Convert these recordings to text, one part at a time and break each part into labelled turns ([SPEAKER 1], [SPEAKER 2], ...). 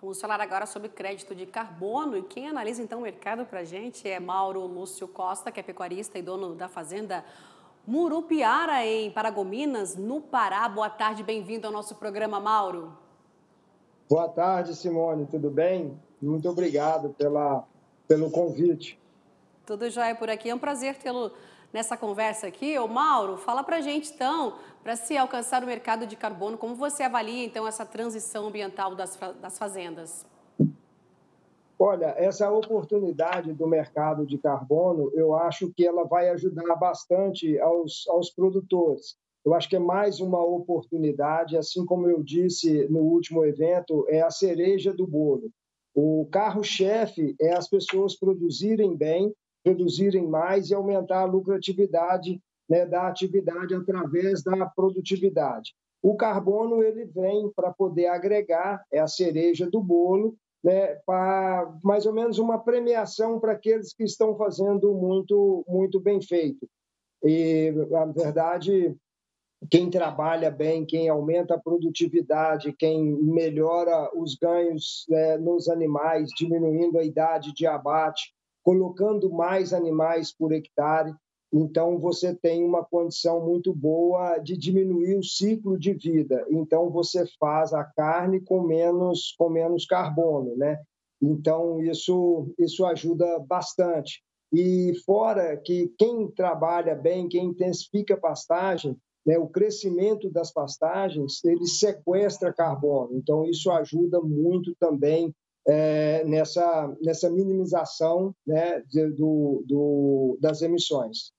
[SPEAKER 1] Vamos falar agora sobre crédito de carbono e quem analisa então o mercado para a gente é Mauro Lúcio Costa, que é pecuarista e dono da fazenda Murupiara, em Paragominas, no Pará. Boa tarde, bem-vindo ao nosso programa, Mauro.
[SPEAKER 2] Boa tarde, Simone, tudo bem? Muito obrigado pela, pelo convite.
[SPEAKER 1] Tudo jóia por aqui, é um prazer tê-lo nessa conversa aqui. Ô Mauro, fala para gente então, para se alcançar o mercado de carbono, como você avalia então essa transição ambiental das, das fazendas?
[SPEAKER 2] Olha, essa oportunidade do mercado de carbono, eu acho que ela vai ajudar bastante aos, aos produtores. Eu acho que é mais uma oportunidade, assim como eu disse no último evento, é a cereja do bolo. O carro-chefe é as pessoas produzirem bem produzirem mais e aumentar a lucratividade né, da atividade através da produtividade. O carbono ele vem para poder agregar, é a cereja do bolo, né, para mais ou menos uma premiação para aqueles que estão fazendo muito, muito bem feito. E, na verdade, quem trabalha bem, quem aumenta a produtividade, quem melhora os ganhos né, nos animais, diminuindo a idade de abate, colocando mais animais por hectare. Então, você tem uma condição muito boa de diminuir o ciclo de vida. Então, você faz a carne com menos, com menos carbono, né? Então, isso, isso ajuda bastante. E fora que quem trabalha bem, quem intensifica a pastagem, né, o crescimento das pastagens, ele sequestra carbono. Então, isso ajuda muito também é, nessa, nessa minimização né, de, do, do, das emissões.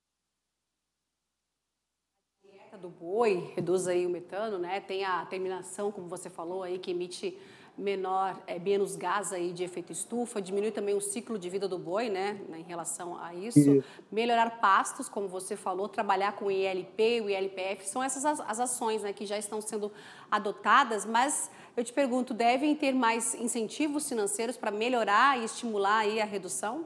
[SPEAKER 1] A dieta do boi reduz aí o metano, né? tem a terminação, como você falou, aí, que emite menor, é, menos gás aí de efeito estufa, diminui também o ciclo de vida do boi, né, em relação a isso. isso. Melhorar pastos, como você falou, trabalhar com o ILP, o ILPF, são essas as, as ações, né, que já estão sendo adotadas, mas eu te pergunto, devem ter mais incentivos financeiros para melhorar e estimular aí a redução?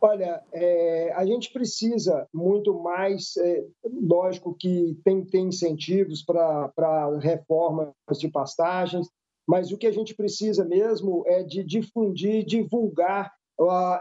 [SPEAKER 2] Olha, é, a gente precisa muito mais, é, lógico que tem, tem incentivos para reformas de pastagens, mas o que a gente precisa mesmo é de difundir, divulgar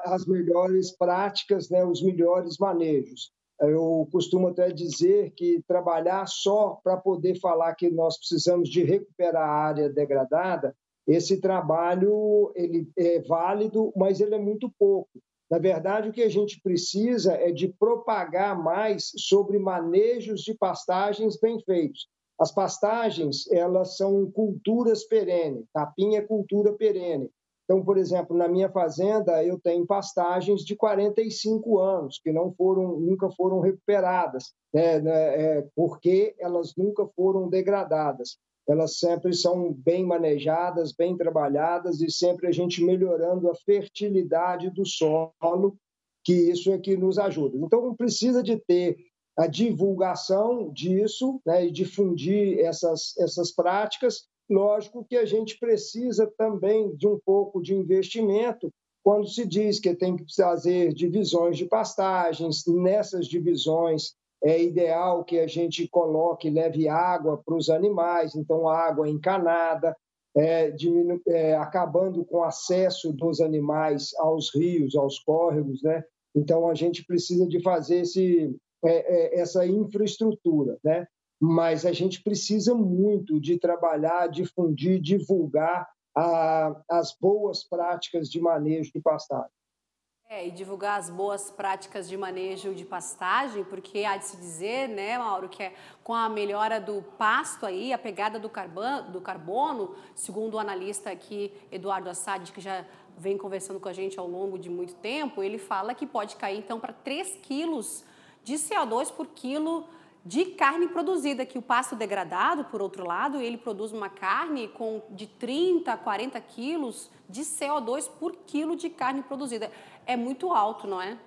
[SPEAKER 2] as melhores práticas, né, os melhores manejos. Eu costumo até dizer que trabalhar só para poder falar que nós precisamos de recuperar a área degradada, esse trabalho ele é válido, mas ele é muito pouco. Na verdade, o que a gente precisa é de propagar mais sobre manejos de pastagens bem feitos. As pastagens, elas são culturas perenes, capim é cultura perene. Então, por exemplo, na minha fazenda, eu tenho pastagens de 45 anos que não foram, nunca foram recuperadas, né, né, é, porque elas nunca foram degradadas. Elas sempre são bem manejadas, bem trabalhadas e sempre a gente melhorando a fertilidade do solo, que isso é que nos ajuda. Então, precisa de ter a divulgação disso né, e difundir essas, essas práticas Lógico que a gente precisa também de um pouco de investimento quando se diz que tem que fazer divisões de pastagens, nessas divisões é ideal que a gente coloque, leve água para os animais, então água encanada, é, diminu... é, acabando com o acesso dos animais aos rios, aos córregos, né? Então a gente precisa de fazer esse, é, é essa infraestrutura, né? Mas a gente precisa muito de trabalhar, difundir, divulgar a, as boas práticas de manejo de pastagem.
[SPEAKER 1] É, e divulgar as boas práticas de manejo de pastagem, porque há de se dizer, né, Mauro, que é com a melhora do pasto aí, a pegada do carbono, do carbono segundo o analista aqui, Eduardo Assad, que já vem conversando com a gente ao longo de muito tempo, ele fala que pode cair então para 3 quilos de CO2 por quilo de carne produzida, que o pasto degradado, por outro lado, ele produz uma carne com de 30 a 40 quilos de CO2 por quilo de carne produzida. É muito alto, não é?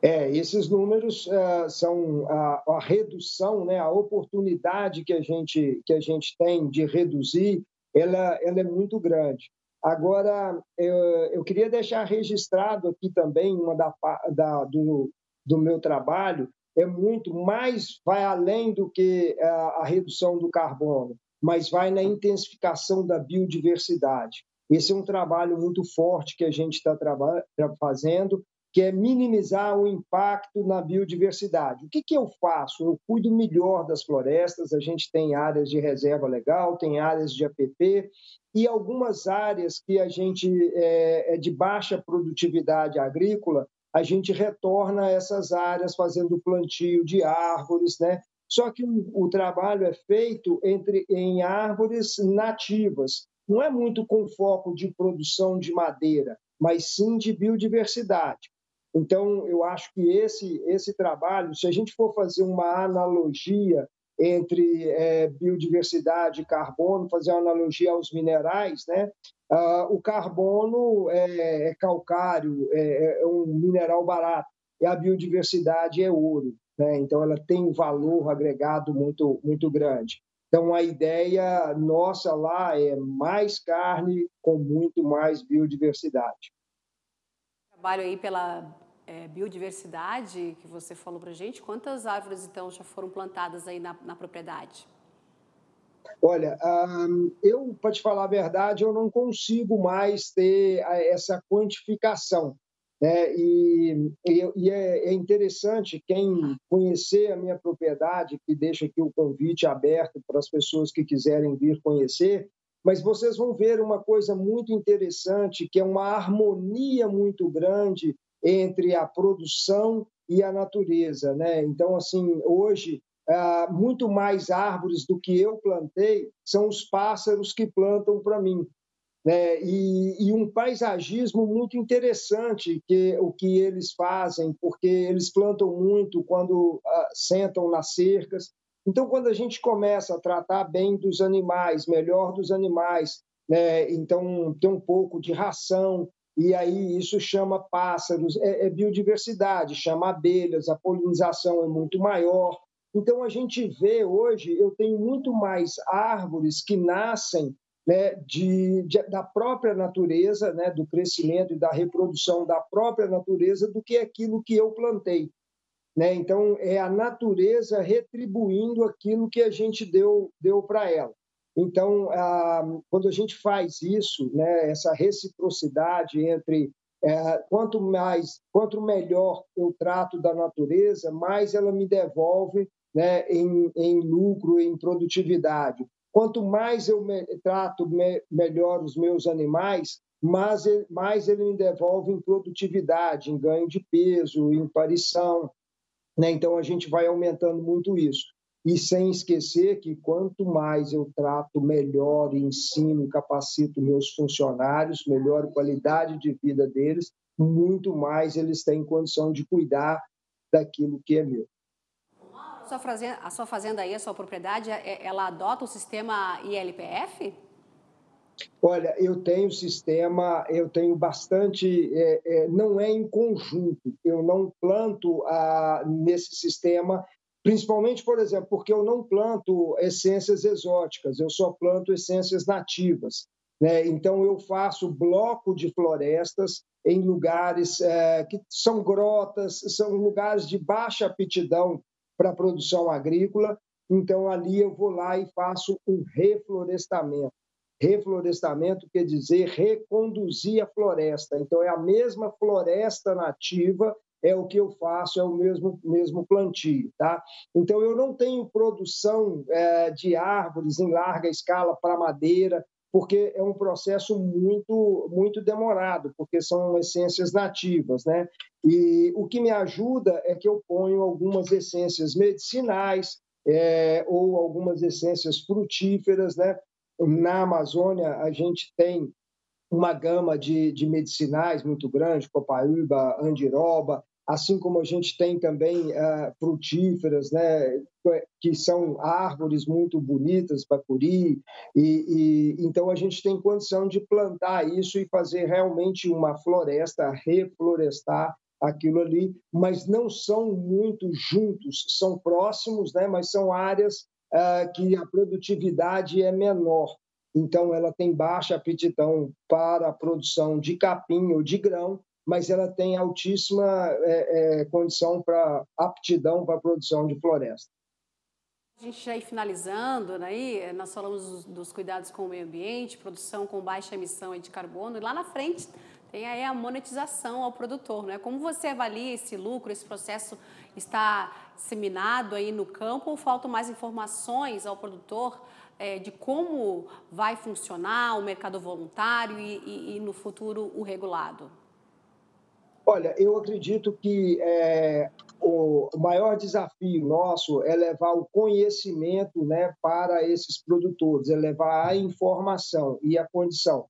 [SPEAKER 2] É, esses números uh, são a, a, redução, né, a oportunidade que a gente, que a gente tem de reduzir, ela, ela é muito grande. Agora, eu, eu queria deixar registrado aqui também uma da, da, do, do meu trabalho, é muito mais, vai além do que a, a redução do carbono. mas vai na intensificação da biodiversidade. Esse é um trabalho muito forte que a gente está fazendo, que é minimizar o impacto na biodiversidade. O que, que eu faço? Eu cuido melhor das florestas, a gente tem áreas de reserva legal, tem áreas de APP e algumas áreas que a gente é, é de baixa produtividade agrícola, a gente retorna essas áreas fazendo plantio de árvores, né? Só que o, o trabalho é feito entre, em árvores nativas, não é muito com foco de produção de madeira, mas sim de biodiversidade. Então, eu acho que esse, esse trabalho, se a gente for fazer uma analogia entre é, biodiversidade e carbono, fazer uma analogia aos minerais, né? Ah, o carbono é, é calcário, é, é, um mineral barato, e a biodiversidade é ouro. Né? Então, ela tem um valor agregado muito, muito grande. Então, a ideia nossa lá é mais carne com muito mais biodiversidade.
[SPEAKER 1] Trabalho aí pela é, biodiversidade que você falou para gente. Quantas árvores, então, já foram plantadas aí na, na propriedade?
[SPEAKER 2] Olha, eu, para te falar a verdade, eu não consigo mais ter essa quantificação. Né? E, e, é, é, interessante quem conhecer a minha propriedade, que deixa aqui o convite aberto para as pessoas que quiserem vir conhecer, mas vocês vão ver uma coisa muito interessante, que é uma harmonia muito grande entre a produção e a natureza. Né? Então, assim, hoje, ah, muito mais árvores do que eu plantei são os pássaros que plantam para mim né? E, e, um paisagismo muito interessante que o que eles fazem, porque eles plantam muito quando uh, sentam nas cercas. Então, quando a gente começa a tratar bem dos animais, melhor dos animais, né? então tem um pouco de ração, e aí isso chama pássaros, é, é biodiversidade, chama abelhas, a polinização é muito maior. Então, a gente vê hoje, eu tenho muito mais árvores que nascem né, de, de, da própria natureza, né, do crescimento e da reprodução da própria natureza, do que aquilo que eu plantei. Né? Então, é a natureza retribuindo aquilo que a gente deu, deu para ela. Então, quando a gente faz isso, né, essa reciprocidade entre é, quanto mais, quanto melhor eu trato da natureza, mais ela me devolve né, em, em lucro, em produtividade. Quanto mais eu me, trato me, melhor os meus animais, mais mais ele me devolve em produtividade, em ganho de peso, em parição. Né? Então, a gente vai aumentando muito isso. E sem esquecer que quanto mais eu trato melhor, ensino, capacito meus funcionários, melhor qualidade de vida deles, muito mais eles têm condição de cuidar daquilo que é meu
[SPEAKER 1] sua fazenda, a sua fazenda aí, a sua propriedade, é, ela adota o sistema ILPF?
[SPEAKER 2] Olha, eu tenho sistema, eu tenho bastante, é, é, não é em conjunto, eu não planto ah, nesse sistema, principalmente, por exemplo, porque eu não planto essências exóticas, eu só planto essências nativas. Né? Então, eu faço bloco de florestas em lugares é, que são grotas, são lugares de baixa aptidão para a produção agrícola. Então, ali eu vou lá e faço um reflorestamento. Reflorestamento quer dizer reconduzir a floresta. Então, é a mesma floresta nativa, é o que eu faço, é o mesmo, mesmo plantio. Tá? Então, eu não tenho produção é, de árvores em larga escala para madeira, porque é um processo muito muito demorado, porque são essências nativas, né? E o que me ajuda é que eu ponho algumas essências medicinais é, ou algumas essências frutíferas, né? Na Amazônia a gente tem uma gama de, de medicinais muito grande, copaíba, andiroba, assim como a gente tem também uh, frutíferas, né, que são árvores muito bonitas, bacuri, e, e então a gente tem condição de plantar isso e fazer realmente uma floresta, reflorestar aquilo ali, mas não são muito juntos, são próximos, né, mas são áreas uh, que a produtividade é menor. Então, ela tem baixa aptidão para a produção de capim ou de grão, mas ela tem altíssima é, é, condição para aptidão para a produção de floresta.
[SPEAKER 1] A gente já ir finalizando, né? nós falamos dos, dos, cuidados com o meio ambiente, produção com baixa emissão de carbono, e lá na frente tem aí a monetização ao produtor, né? Como você avalia esse lucro, esse processo está disseminado aí no campo ou faltam mais informações ao produtor é, de como vai funcionar o mercado voluntário e, e, e no futuro o regulado?
[SPEAKER 2] Olha, eu acredito que é, o maior desafio nosso é levar o conhecimento né, para esses produtores, é levar a informação e a condição.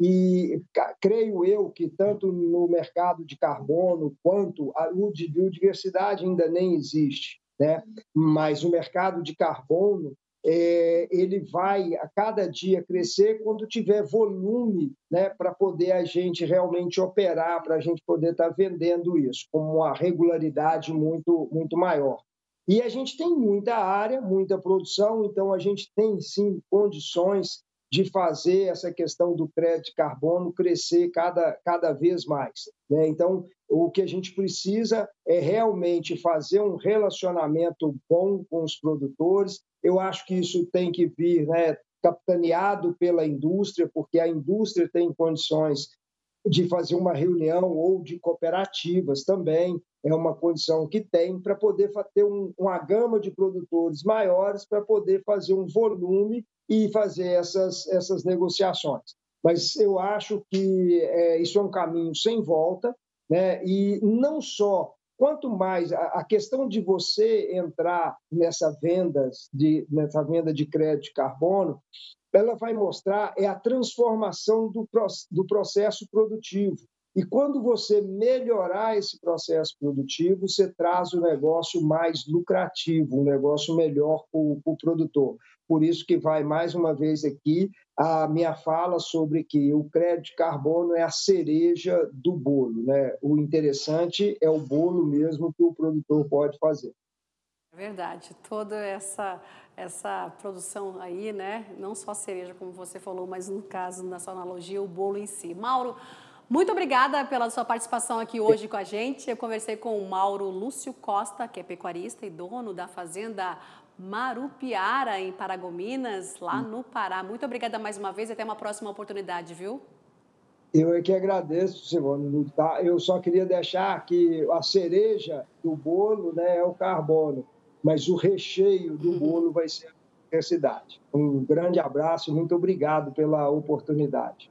[SPEAKER 2] E creio eu que tanto no mercado de carbono quanto a biodiversidade ainda nem existe, né? mas o mercado de carbono é, ele vai a cada dia crescer quando tiver volume né, para poder a gente realmente operar, para a gente poder estar tá vendendo isso com uma regularidade muito, muito maior. E a gente tem muita área, muita produção, então a gente tem sim condições de fazer essa questão do crédito de carbono crescer cada, cada vez mais. Né? Então, o que a gente precisa é realmente fazer um relacionamento bom com os produtores. Eu acho que isso tem que vir né, capitaneado pela indústria, porque a indústria tem condições de fazer uma reunião ou de cooperativas também, é uma condição que tem para poder ter um, uma gama de produtores maiores para poder fazer um volume e fazer essas, essas negociações. Mas eu acho que é, isso é um caminho sem volta, né? e não só quanto mais a, questão de você entrar nessa venda de nessa venda de crédito de carbono, ela vai mostrar é a transformação do, do processo produtivo. E quando você melhorar esse processo produtivo, você traz o negócio mais lucrativo, um negócio melhor para o produtor. Por isso que vai mais uma vez aqui a minha fala sobre que o crédito de carbono é a cereja do bolo. Né? O interessante é o bolo mesmo que o produtor pode fazer.
[SPEAKER 1] Verdade, toda essa essa produção aí, né? Não só a cereja, como você falou, mas no caso, na sua analogia, o bolo em si. Mauro, muito obrigada pela sua participação aqui hoje com a gente. Eu conversei com o Mauro Lúcio Costa, que é pecuarista e dono da fazenda Marupiara, em Paragominas, lá no Pará. Muito obrigada mais uma vez e até uma próxima oportunidade, viu?
[SPEAKER 2] Eu é que agradeço, Simone. Tá? Eu só queria deixar que a cereja do bolo né, é o carbono, mas o recheio do bolo vai ser a universidade. Um grande abraço, muito obrigado pela oportunidade.